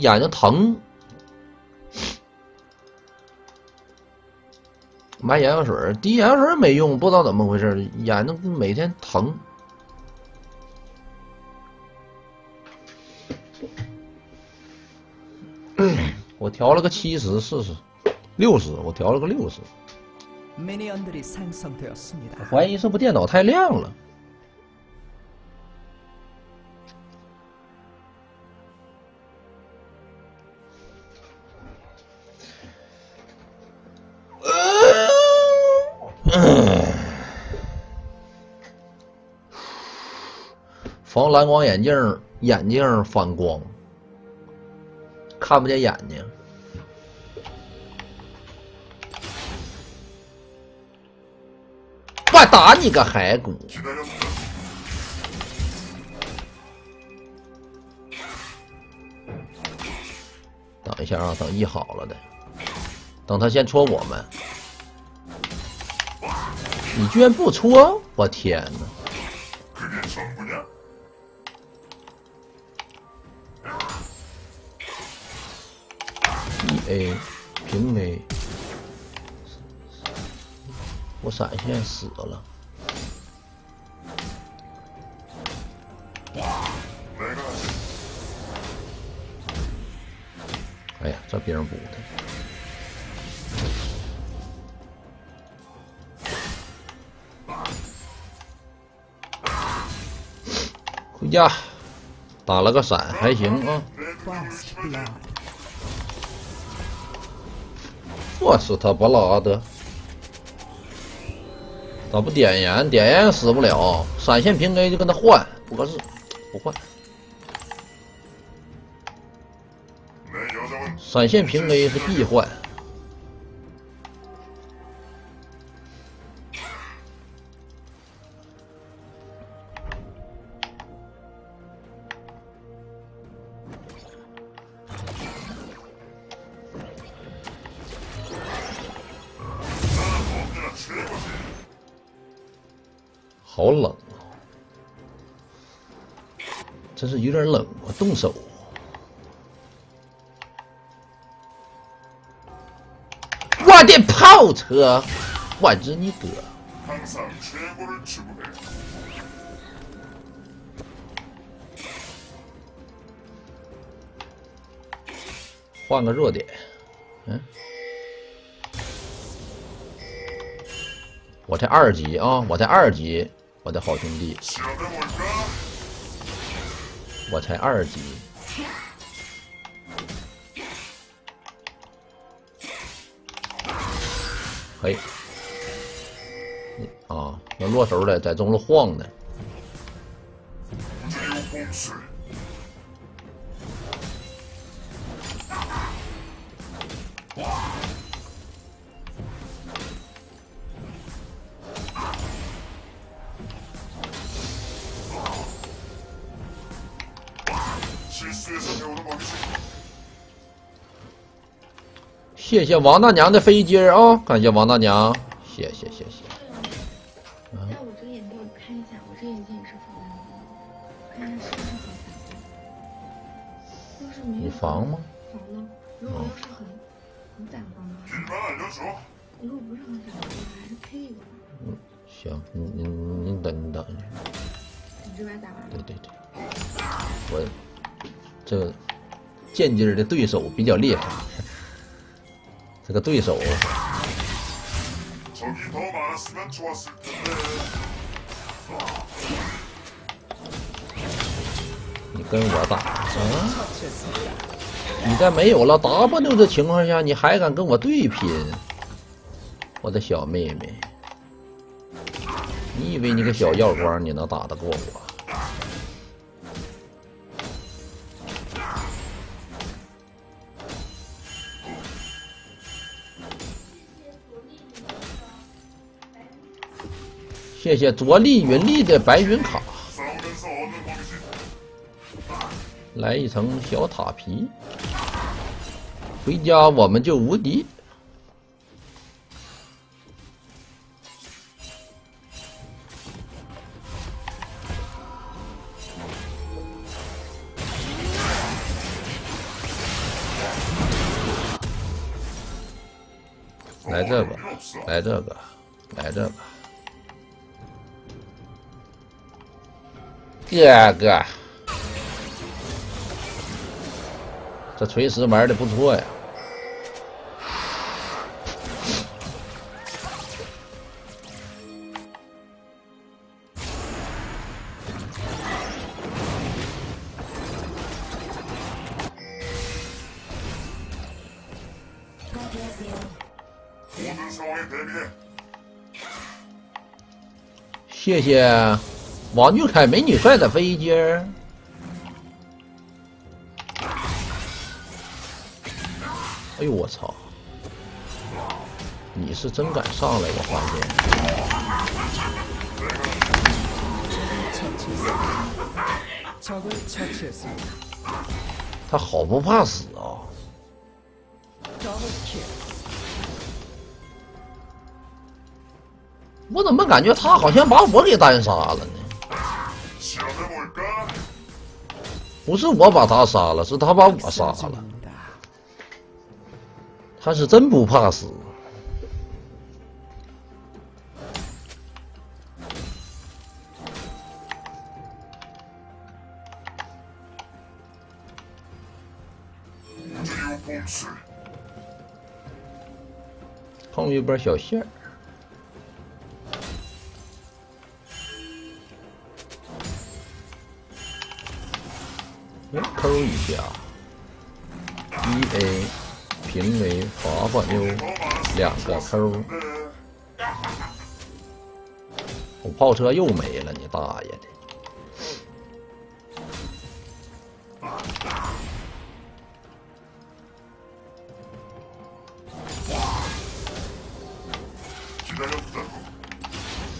眼睛疼，买眼药水，滴眼药水没用，不知道怎么回事，眼睛每天疼。我调了个七十试试，六十，我调了个六十。怀疑是不电脑太亮了。防蓝光眼镜，眼镜反光，看不见眼睛。我打你个骸骨！等一下啊，等一好了的，等他先戳我们。你居然不戳！我天哪！A 平 A，我闪现死了。哎呀，这兵补的。回家，打了个闪，还行啊。我死他不拉的，咋不点烟？点烟死不了，闪现平 A 就跟他换，不合适，不换。闪现平 A 是必换。真是有点冷啊，动手。我的炮车，我日你哥！换个弱点，嗯。我才二级啊！我才二级，我的好兄弟，我才二级。嘿，啊，那落手了，在中路晃呢。谢谢王大娘的飞机啊！感谢王大娘，谢谢谢谢。那我这个眼镜我看一下，我这眼镜也是防看一下是不是防反光。要是没有防吗？防了。如果要是很很反光的话，如果不是很反光我，还是配一个吧。嗯，行，你你你等你等一下。你这边打完了。对对对，我这剑姬的对手比较厉害。这个对手，你跟我打啊？你在没有了 W 的情况下，你还敢跟我对拼？我的小妹妹，你以为你个小药光你能打得过我？谢谢卓立云丽的白云卡。来一层小塔皮。回家我们就无敌。来这个来这个来这个。哥哥，这锤石玩的不错呀。谢谢王俊凯美女帅的飞机儿。哎呦我操！你是真敢上来，我发现。他好不怕死啊！我怎么感觉他好像把我给单杀了呢？不是我把他杀了，是他把我杀了。他是真不怕死。碰一波小线儿。扣一 A 评为滑滑溜，两个扣，我炮车又没了，你大爷的！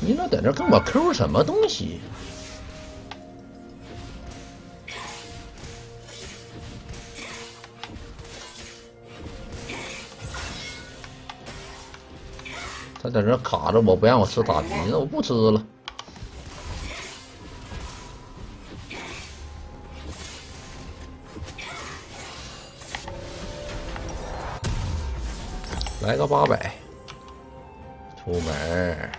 你老在这跟我 Q 什么东西？在这卡着我，不让我吃打皮，那我不吃了。来个八百，出门。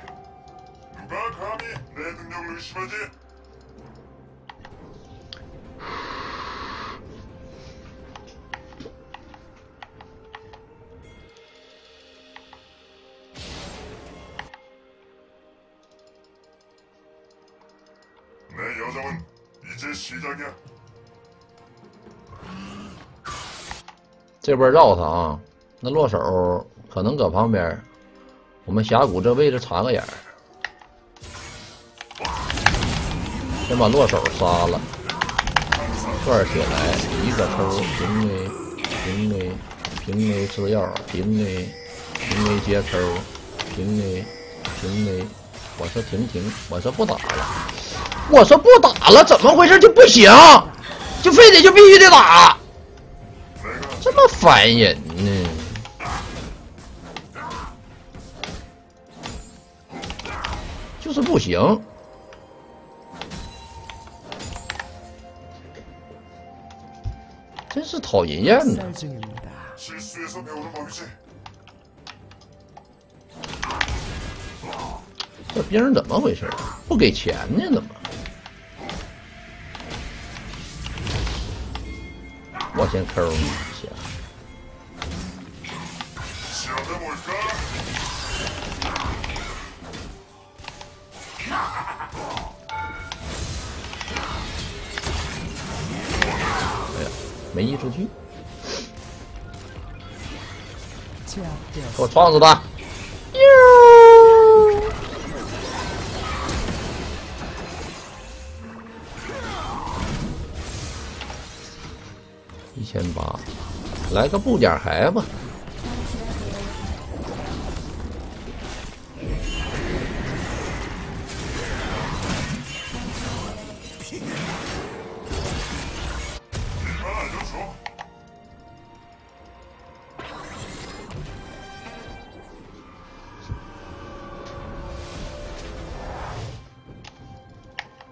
这波绕他啊，那落手可能搁旁边，我们峡谷这位置插个眼儿，先把落手杀了，转起来一个抽平 A 平 A 平 A 吃药平 A 平 A 接抽平 A 平 A，我说停停，我说不打了。我说不打了，怎么回事就不行，就非得就必须得打，这么烦人呢？就是不行，真是讨人厌呐！这兵怎么回事？不给钱呢？怎么？我先扣你一下。哎呀，没移出去。给我撞死他！一千八，来个布点孩吧。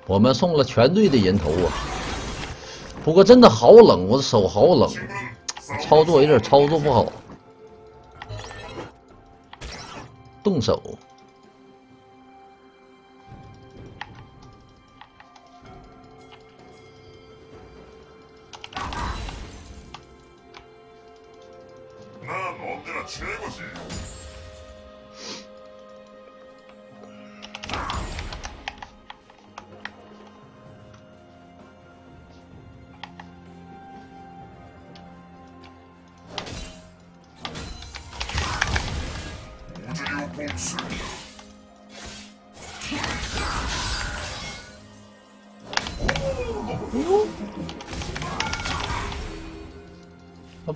我们送了全队的人头啊！不过真的好冷，我的手好冷，操作有点操作不好。动手。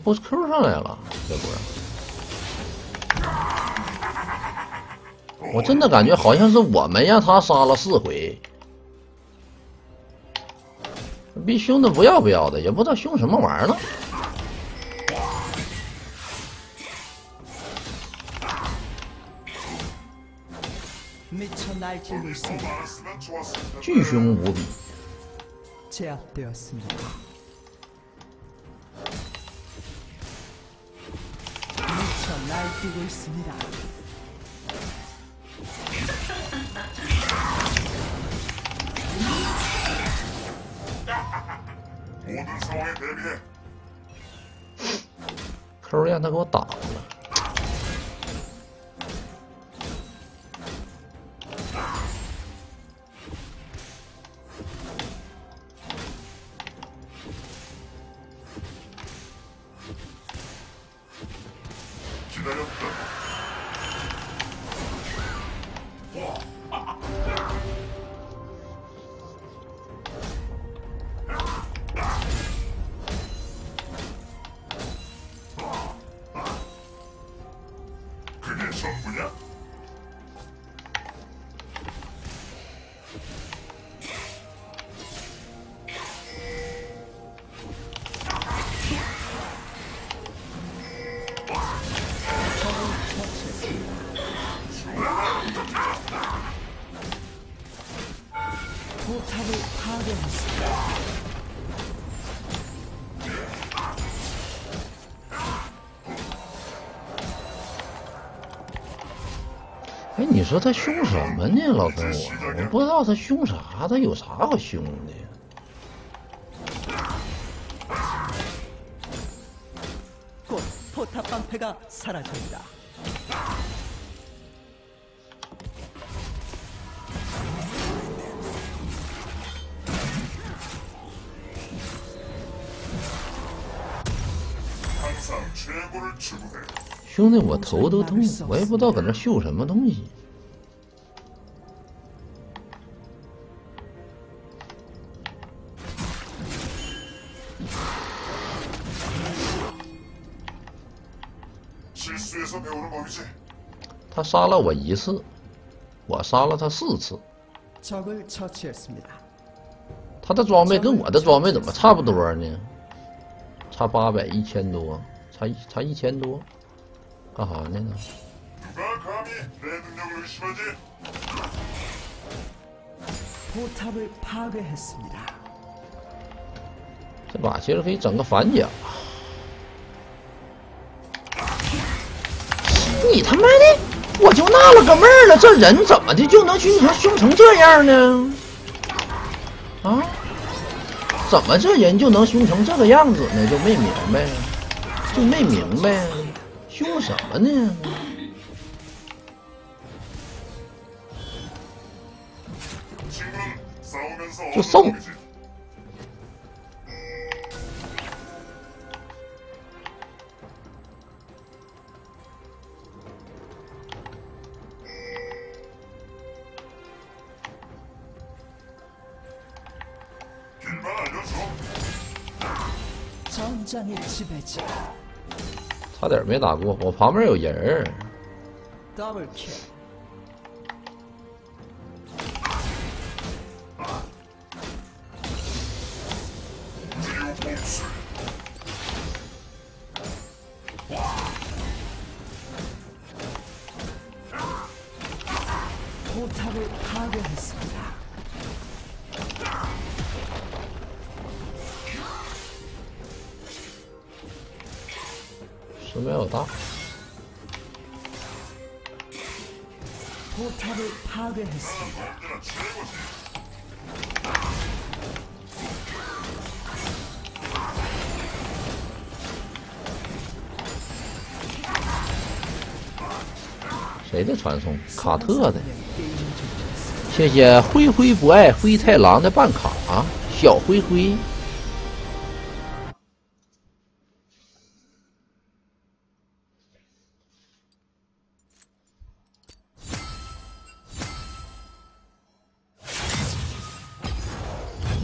Boss Q 上来了，这不是？我真的感觉好像是我们让他杀了四回，比凶的不要不要的，也不知道凶什么玩意儿了。巨凶无比。 날뛰고 있습니다. 모든 상황에 대비해. 그러려 나가 왔다. Gracias. 포탑을 파괴했습니다. ”哎，你说他凶什么呢，老跟我？我不知道他凶啥，他有啥可凶的？ 곧 포탑 방패가 사라집니다. 兄弟，我头都痛，我也不知道搁那秀什么东西。他杀了我一次，我杀了他四次。他的装备跟我的装备怎么差不多呢？差八百一千多。差差一千多，干哈呢？这把其实可以整个反甲。你他妈的，我就纳了个闷儿了，这人怎么的就能凶成凶成这样呢？啊？怎么这人就能凶成这个样子呢？就没明白。就没明白，凶什么呢？ 친구는 싸우면서 저 얻는 성! 법이지. 길만 알려줘. 전장의 지배자. 差点没打过，我旁边有人儿。Double kill. 没有大。谁的传送？卡特的。谢谢灰灰不爱灰太狼的办卡啊，小灰灰。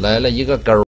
来了一个勾。